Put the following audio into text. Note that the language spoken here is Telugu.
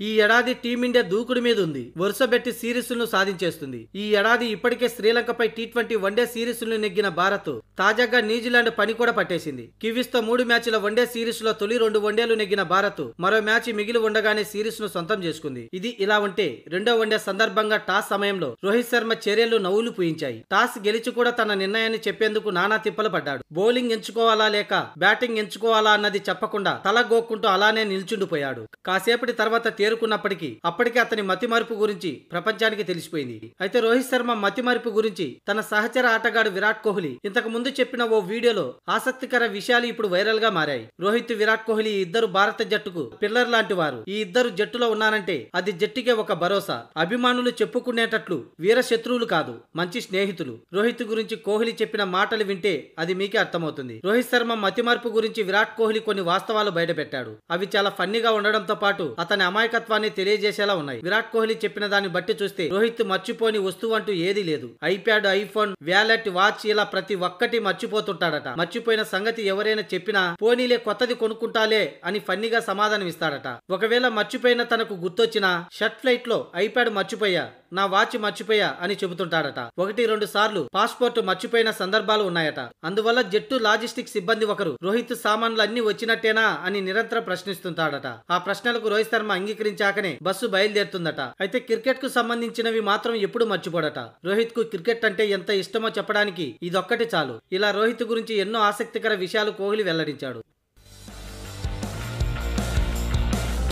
ఈ ఏడాది టీమిండియా దూకుడు మీద ఉంది. వరుసబెట్టి సిరీస్లను సాధించేస్తుంది. ఈ ఏడాది ఇప్పటికే శ్రీలంకపై టీ ట్వంటీ వన్డే సిరీస్లను నెగ్గిన భారత్ తాజాగా న్యూజిలాండ్ పని కూడా పట్టేసింది. కివీస్తో మూడు మ్యాచ్ల వన్డే సిరీస్లో తొలి రెండు వన్డేలు నెగ్గిన భారత్ మరో మ్యాచ్ మిగిలి ఉండగానే సిరీస్ను సొంతం చేసుకుంది. ఇది ఇలా ఉంటే రెండో వన్డే సందర్భంగా టాస్ సమయంలో రోహిత్ శర్మ చర్యలు నవ్వులు పూయించాయి. టాస్ గెలిచి కూడా తన నిర్ణయాన్ని చెప్పేందుకు నానా తిప్పలు పడ్డాడు. బౌలింగ్ ఎంచుకోవాలా లేక బ్యాటింగ్ ఎంచుకోవాలా అన్నది చెప్పకుండా తల గోక్కుంటూ అలానే నిల్చుండిపోయాడు. కాసేపటి తర్వాత చేరుకున్నప్పటికీ అప్పటికే అతని మతిమరుపు గురించి ప్రపంచానికి తెలిసిపోయింది. అయితే రోహిత్ శర్మ మతిమరుపు గురించి తన సహచర ఆటగాడు విరాట్ కోహ్లీ ఇంతకు ముందు చెప్పిన ఓ వీడియోలో ఆసక్తికర విషయాలు ఇప్పుడు వైరల్గా మారాయి. రోహిత్ విరాట్ కోహ్లీ ఇద్దరు భారత జట్టుకు పిల్లర్ లాంటి వారు. ఈ ఇద్దరు జట్టులో ఉన్నారంటే అది జట్టుకే ఒక భరోసా. అభిమానులు చెప్పుకునేటట్లు వీర శత్రువులు కాదు మంచి స్నేహితులు. రోహిత్ గురించి కోహ్లీ చెప్పిన మాటలు వింటే అది మీకే అర్థమవుతుంది. రోహిత్ శర్మ మతిమరుపు గురించి విరాట్ కోహ్లీ కొన్ని వాస్తవాలు బయటపెట్టాడు. అవి చాలా ఫన్నీగా ఉండడంతో పాటు అతని నాయకత్వాన్ని తెలియజేసేలా ఉన్నాయి. విరాట్ కోహ్లీ చెప్పిన దాన్ని బట్టి చూస్తే రోహిత్ మర్చిపోని వస్తువు అంటూ ఏదీ లేదు. ఐప్యాడ్ ఐఫోన్ వ్యాలెట్ వాచ్ ఇలా ప్రతి ఒక్కటి మర్చిపోతుంటాడట. మర్చిపోయిన సంగతి ఎవరైనా చెప్పినా పోనీలే కొత్తది కొనుక్కుంటాలే అని ఫన్నీగా సమాధానం ఇస్తాడట ఒకవేళ మర్చిపోయిన తనకు గుర్తొచ్చిన షర్ట్ ఫ్లైట్లో ఐప్యాడ్ మర్చిపోయా? నా వాచ్ మర్చిపోయా అని చెబుతుంటాడట. ఒకటి రెండు సార్లు పాస్పోర్ట్ మర్చిపోయిన సందర్భాలు ఉన్నాయట. అందువల్ల జట్టు లాజిస్టిక్ సిబ్బంది ఒకరు రోహిత్ సామాన్లు అన్ని వచ్చినట్టేనా అని నిరంతరం ప్రశ్నిస్తుంటాడట. ఆ ప్రశ్నలకు రోహిత్ శర్మ అంగీకరించాకనే బస్సు బయలుదేరుతుందట. అయితే క్రికెట్కు సంబంధించినవి మాత్రం ఎప్పుడు మర్చిపోడట. రోహిత్కు క్రికెట్ అంటే ఎంత ఇష్టమో చెప్పడానికి ఇదొక్కటి చాలు. ఇలా రోహిత్ గురించి ఎన్నో ఆసక్తికర విషయాలు కోహ్లీ వెల్లడించాడు.